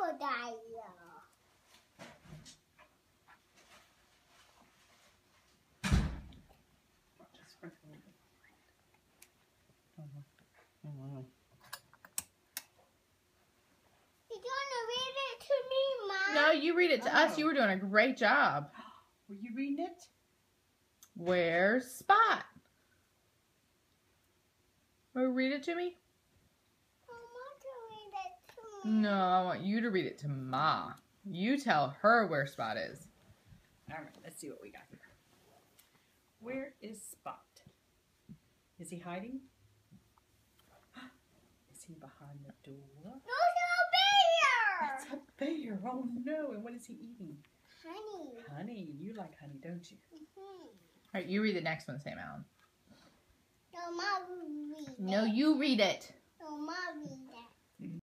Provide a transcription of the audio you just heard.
crocodile. Just sprinkle a little bit. You gonna read it to me, Mom? No, you read it to us. Oh. You were doing a great job. Were you reading it? Where's Spot? Will you read it to me? I want to read it to me. No, I want you to read it to Ma. You tell her where Spot is. All right, let's see what we got here. Where is Spot? Is he hiding? Is he behind the door? There's It's a bear. Oh no! And what is he eating? Honey. Honey. You like honey, don't you? Mhm. All right, you read the next one, Sam Allen. No, Mom read No, you read it. No, Mom read